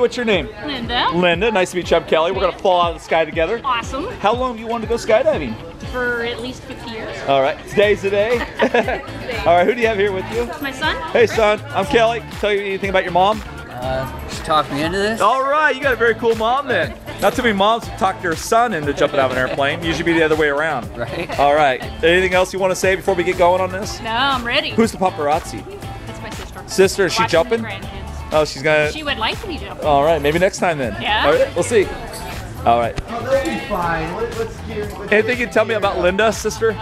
Hey, what's your name? Lynda. Lynda. Nice to meet you. I'm Kelly. We're gonna fall out of the sky together. Awesome. How long have you wanted to go skydiving? For at least 50 years. All right, today's the day. All right, who do you have here with you? My son? Hey, son. I'm Kelly. Tell you anything about your mom? Uh, she talked me into this. All right, you got a very cool mom then. Not too many moms who talk their son into jumping out of an airplane. Usually be the other way around. Right. All right. Anything else you want to say before we get going on this? No, I'm ready. Who's the paparazzi? That's my sister. Sister, is she Watching the jumping? Grandkids. Oh, she's gonna. She would like to be jumping. All right, maybe next time then. Yeah. All right, we'll see. All right. Oh, they'll be fine. What, what's scary? What's Anything you can tell me about Lynda, sister?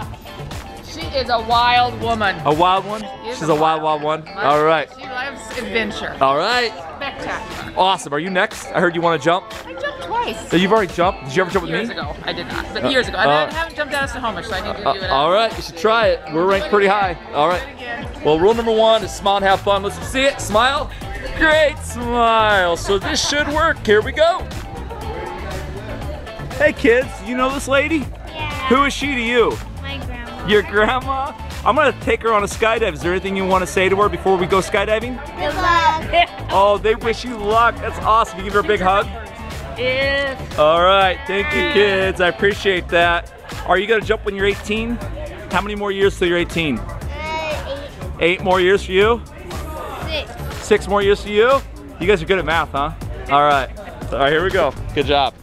She is a wild woman. A wild one? She's She's a wild, wild one. All right. She loves adventure. All right. Spectacular. Awesome. Are you next? I heard you want to jump. I jumped twice. So you've already jumped. Did you ever jump with Years me? ago. I did not. But Uh, years ago. I uh, haven't jumped out of Snohomish, so I need to do Uh, it. all right, you should try it. We're ranked pretty high. All right. Well, rule number one is smile and have fun. Let's see it. Smile. Great smile. So this should work. Here we go. Hey kids, you know this lady? Yeah. Who is she to you? My grandma. Your grandma? I'm gonna take her on a skydive. Is there anything you want to say to her before we go skydiving? Good luck. Oh, they wish you luck. That's awesome. You give her a big hug. Yes. All right, thank you, kids. I appreciate that. Are you gonna jump when you're 18? How many more years till you're 18? Uh, Eight more years for you? Eight, six. Six more years for you? You guys are good at math, huh? All right. All right, here we go. Good job.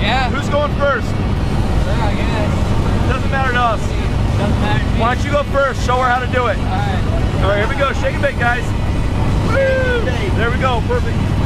Yeah. Who's going first? Yeah, I guess. Doesn't matter to us. Doesn't matter to me. Why don't you go first? Show her how to do it. All right. All right, here we go. Shake a bit, guys. Woo! There we go. Perfect.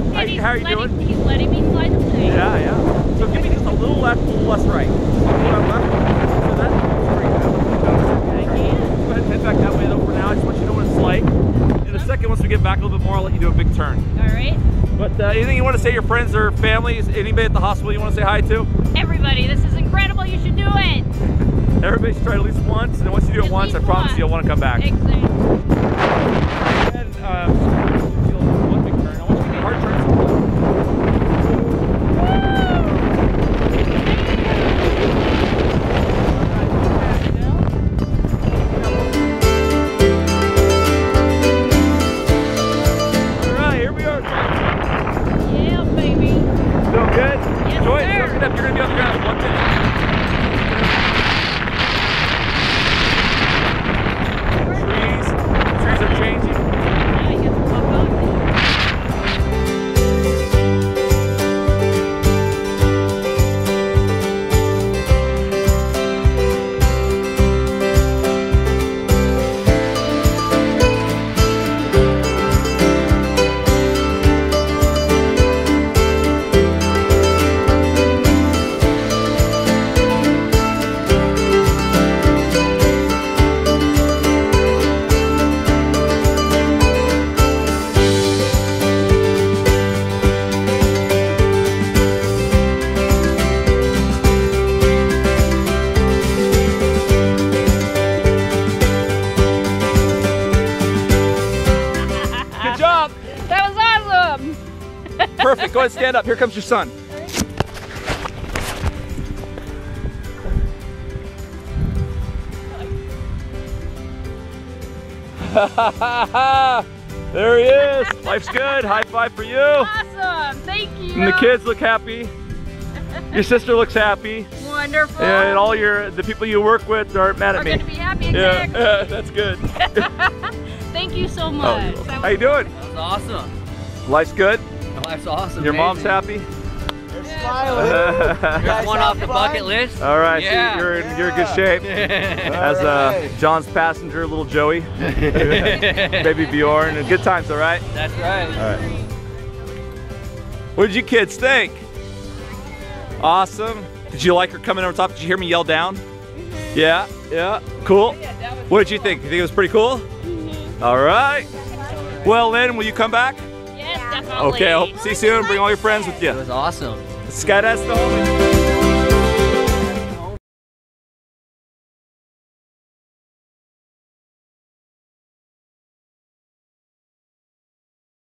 Time. He's how are you letting, doing? He's letting me fly the plane. Yeah, yeah. So give me just a little left, a little less right. A little left. So that's pretty good. I. Go ahead and head back that way though for now. I just want you to know what it's like. In a second, once we get back a little bit more, I'll let you do a big turn. All right. But uh, anything you want to say to your friends or families, anybody at the hospital you want to say hi to? Everybody, this is incredible. You should do it. Everybody should try it at least once, and once you do it once, I promise once. you you'll want to come back. Exactly. And, um, stand up. Here comes your son. there he is. Life's good. High five for you. Awesome. Thank you. And the kids look happy. Your sister looks happy. Wonderful. And all your the people you work with aren't mad are at going me. to be happy. Exactly. yeah, that's good. Thank you so Oh, much. That How you doing? That was awesome. Life's good. My life's awesome. Your mom's happy. They're smiling. There's Guys one off the fun? bucket list. All right, so you're in you're in good shape. As uh, John's passenger, little Joey, baby Bjorn, and good times, all right? That's right. All right. What did you kids think? Awesome. Did you like her coming over top? Did you hear me yell down? Yeah, yeah, cool. What did you think? You think it was pretty cool? All right. Well, Lynn, will you come back? Definitely. Okay, I hope see you soon. Bring all your friends with you. It was awesome. Skydive Snohomish.